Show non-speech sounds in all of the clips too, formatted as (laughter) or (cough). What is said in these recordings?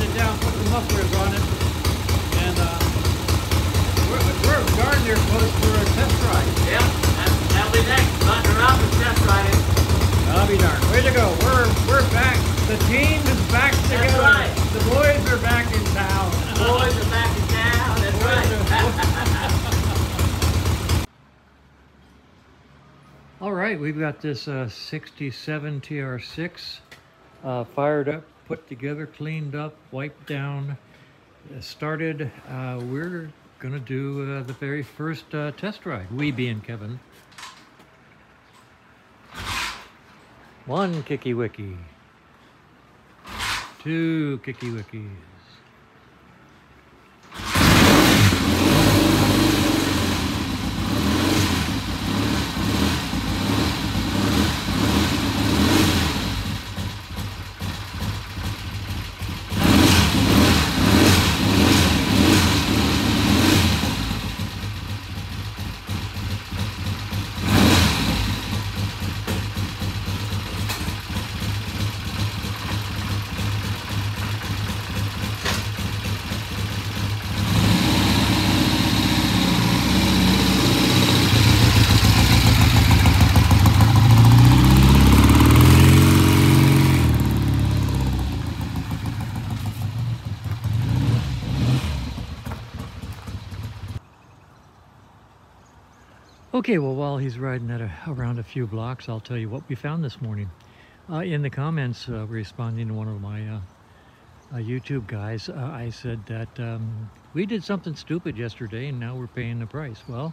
it down, put the mufflers on it, and uh, we're, we're darn near close for a test ride. Yeah, that'll, be next. Button up and test riding. I'll be darned. Way to go. We're, we're back. The team is back together. That's right. The boys are back in town. The boys are back in town. That's right. All right, we've got this uh, 67 TR6 uh, fired up put together, cleaned up, wiped down, uh, started. Uh, we're gonna do uh, the very first uh, test ride, we being Kevin. One kicky wiki. Two kicky wikis. Okay, well, while he's riding a, around a few blocks, I'll tell you what we found this morning. Uh, in the comments, uh, responding to one of my uh, uh, YouTube guys, uh, I said that um, we did something stupid yesterday and now we're paying the price. Well,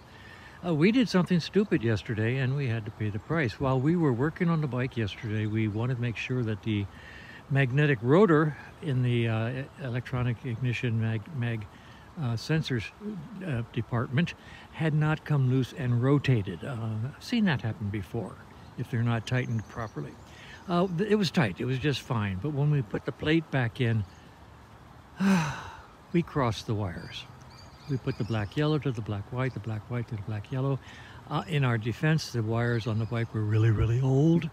uh, we did something stupid yesterday and we had to pay the price. While we were working on the bike yesterday, we wanted to make sure that the magnetic rotor in the electronic ignition mag, mag uh, sensors uh, department had not come loose and rotated. Uh, I've seen that happen before if they're not tightened properly. Uh, it was tight, it was just fine. But when we put the plate back in, (sighs) we crossed the wires. We put the black yellow to the black white, the black white to the black yellow. In our defense, the wires on the bike were really, really old,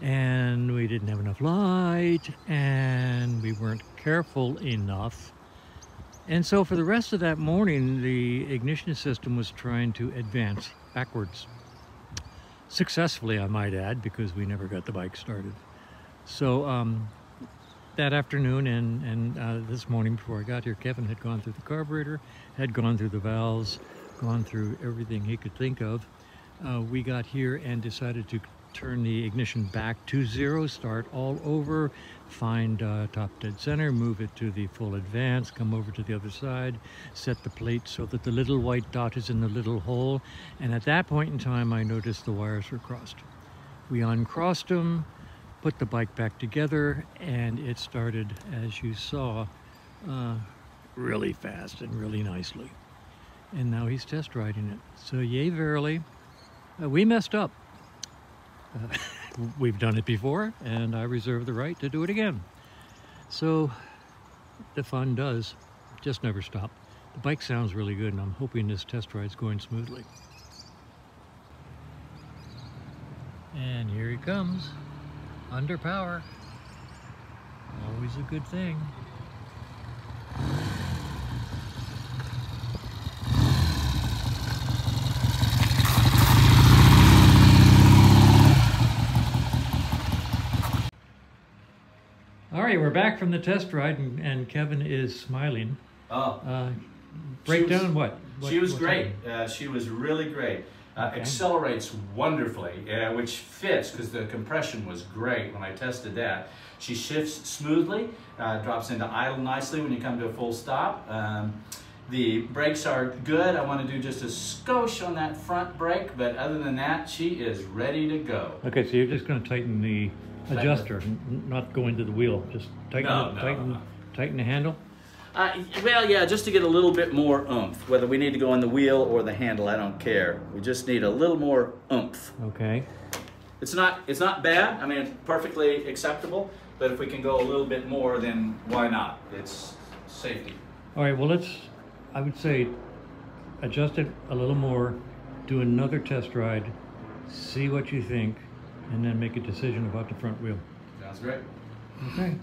and we didn't have enough light, and we weren't careful enough. And so, for the rest of that morning, the ignition system was trying to advance backwards. Successfully, I might add, because we never got the bike started. So, um, that afternoon and, and uh, this morning before I got here, Kevin had gone through the carburetor, had gone through the valves, gone through everything he could think of. Uh, we got here and decided to turn the ignition back to zero, start all over, find uh, top dead center, move it to the full advance, come over to the other side, set the plate so that the little white dot is in the little hole. And at that point in time, I noticed the wires were crossed. We uncrossed them, put the bike back together, and it started, as you saw, uh, really fast and really nicely. And now he's test riding it. So, yay, verily. Uh, we messed up. We've done it before, and I reserve the right to do it again. So, the fun does just never stop. The bike sounds really good, and I'm hoping this test ride's going smoothly. And here he comes, under power. Always a good thing. We're back from the test ride, and, and Kevin is smiling. Oh, Uh, break was- down what? what she was great. Uh, she was really great. Uh, Okay. Accelerates wonderfully, uh, which fits because the compression was great when I tested that. She shifts smoothly, uh, drops into idle nicely when you come to a full stop. Um, the brakes are good. I want to do just a skosh on that front brake, but other than that, she is ready to go. Okay, so you're just going to tighten the adjuster, not go into the wheel. Just tighten, No, no, tighten, no. tighten the handle. Uh, well, yeah, just to get a little bit more oomph. Whether we need to go on the wheel or the handle, I don't care. We just need a little more oomph. Okay. It's not it's not bad. I mean, it's perfectly acceptable. But if we can go a little bit more, then why not? It's safety. All right. Well, let's. I would say, adjust it a little more. Do another test ride. See what you think, and then make a decision about the front wheel. Sounds great. Okay.